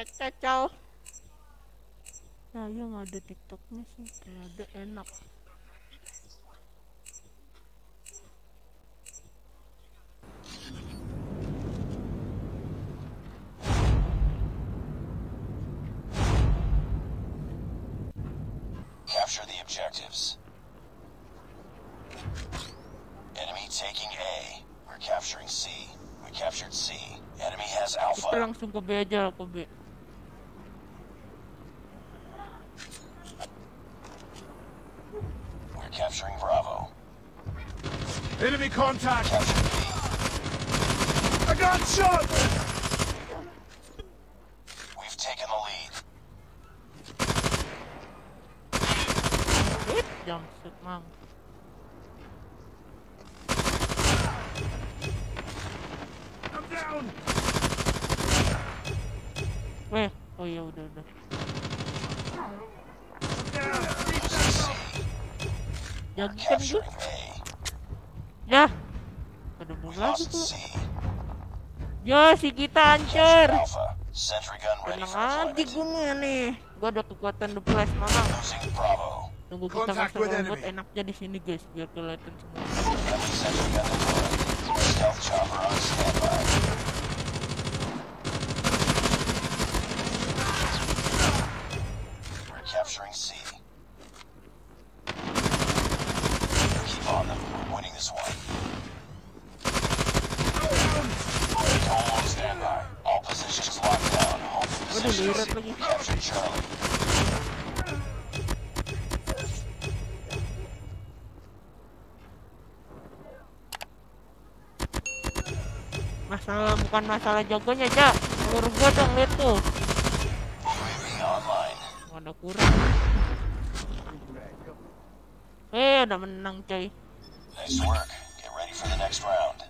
enak. Capture the objectives. Enemy taking A. We're capturing C. We captured C. Enemy has Alpha. Ito lang sa gabi, Capturing Bravo. Enemy contact! I got shot! We've taken the lead. Jumpsuit, mom. I'm down! Where? Oh, yeah, we did. yang kan gue. Ya. Ketemu lagi tuh. Yo, si kita hancur. Tenang aja gue mah nih. Gue ada kekuatan The Flash mana. Tunggu kita masuk robot enaknya di sini guys biar kelihatan semua. this one. Masalah bukan masalah jagonya, aja, Menurut gua dong itu Ada kurang. Eh, udah menang, coy. Nice work. Get ready for the next round.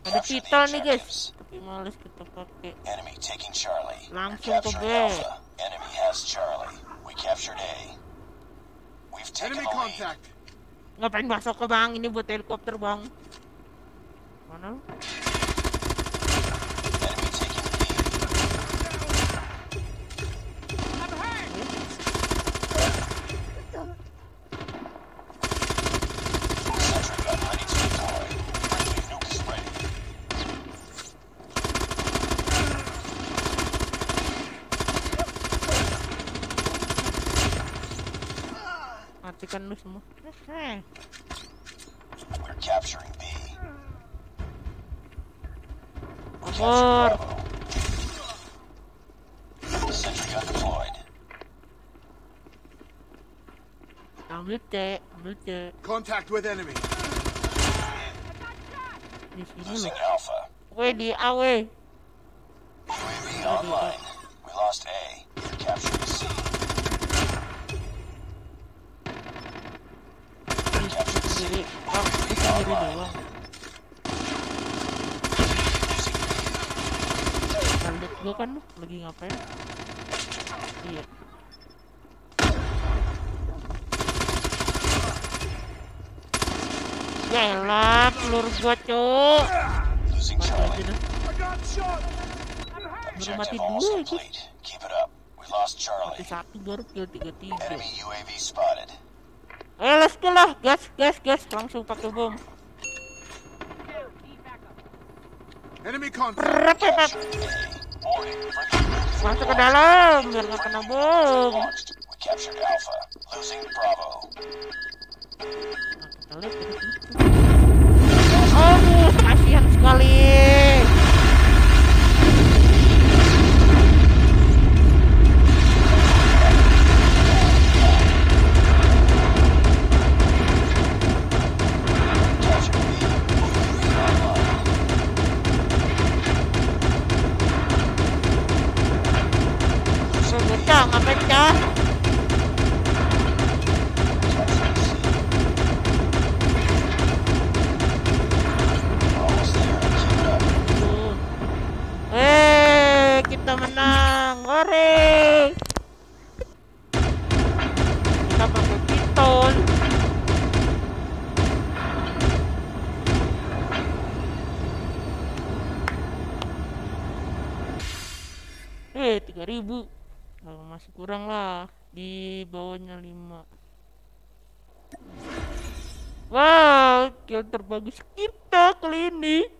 Ada pita nih guys, tapi males kita pakai. Enemy taking Charlie. Langsung ke B. Enemy has Charlie. We captured A. We've taken Enemy the contact. Lead. Ngapain masuk ke bang? Ini buat helikopter bang. Mana? tekan lu semua. We're capturing B. Kompor. Sentry gun deployed. Ambil C, ambil C. Contact with enemy. Losing Alpha. loh. Ah, Weh kiri bang di doang gua kan lu lagi ngapain iya ya pelur gua cuk mati baru mati dulu aja mati satu baru kill tiga tiga Eh let's go lah, gas, gas, gas, langsung pakai bom. Enemy contact. Masuk ke dalam biar nggak kena bom. Nah, kita lihat oh, kasihan sekali. tarik kita pakai piton eh 3000 kalau masih kurang lah di bawahnya 5 wow kill terbagus kita kali ini